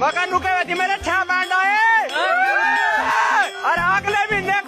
मगर नुके मेरे छह बैंड। आए और अगले महीने